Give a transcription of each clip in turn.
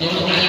Não, não.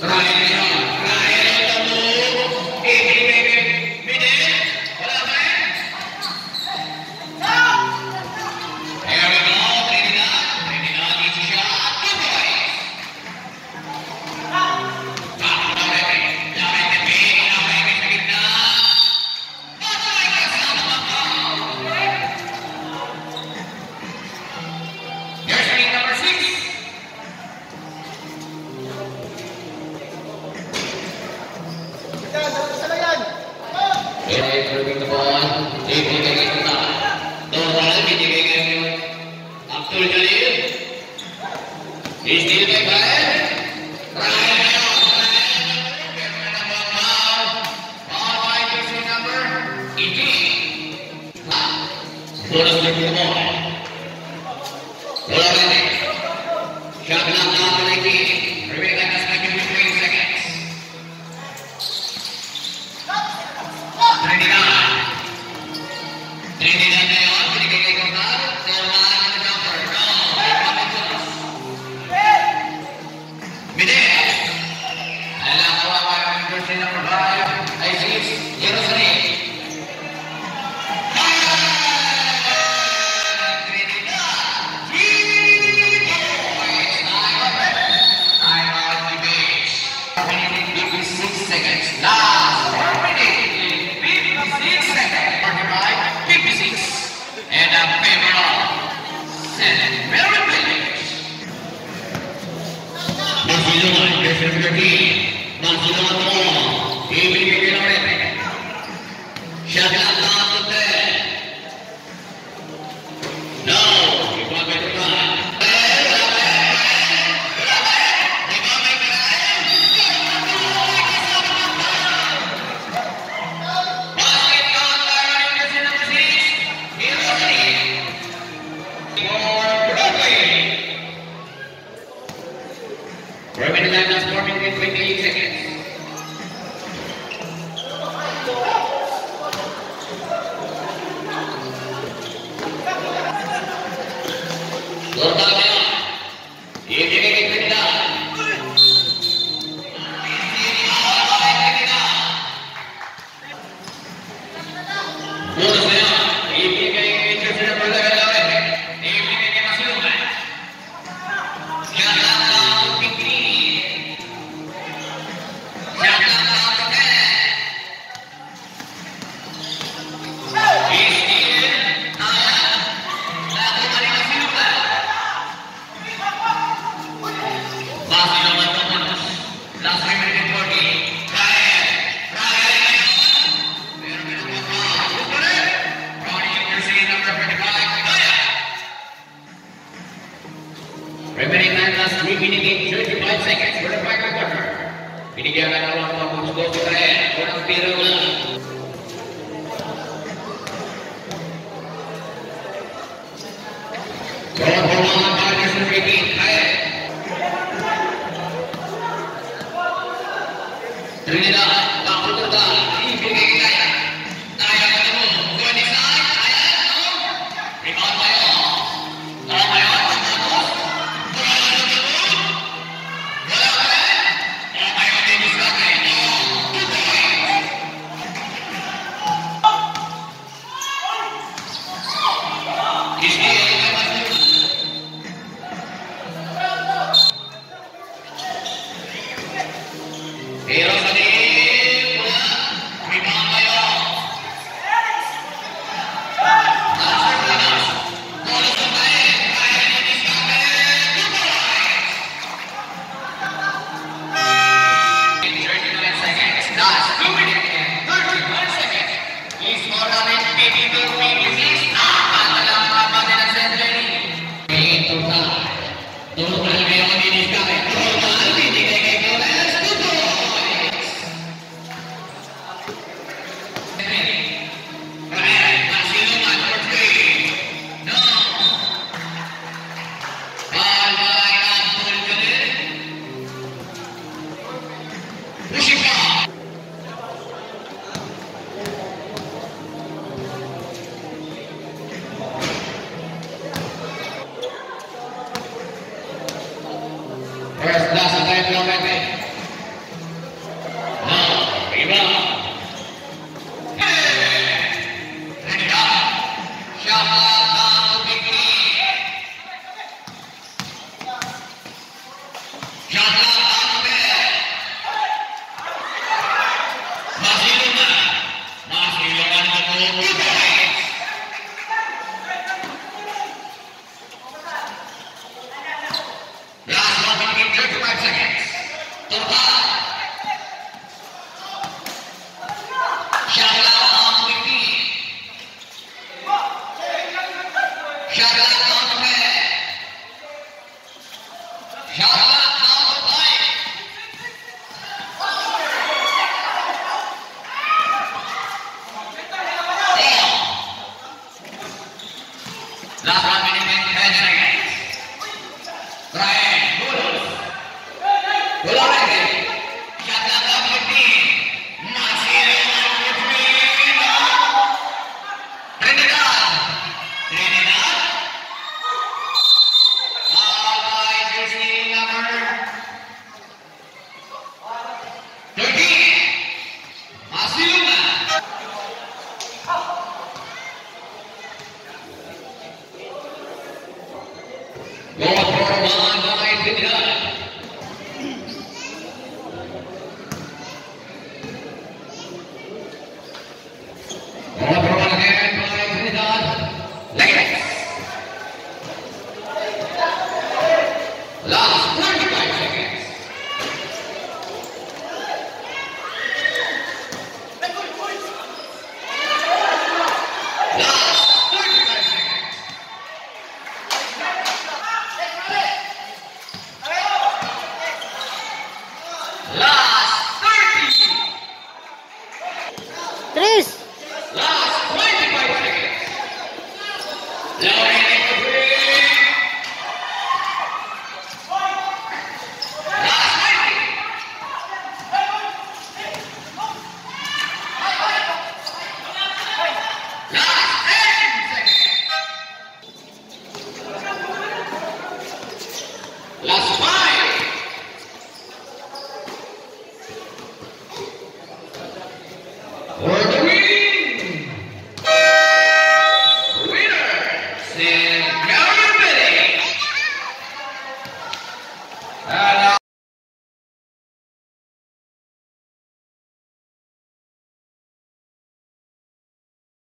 た Gracias. For my life in God.